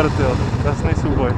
Super, ty krásný souboj.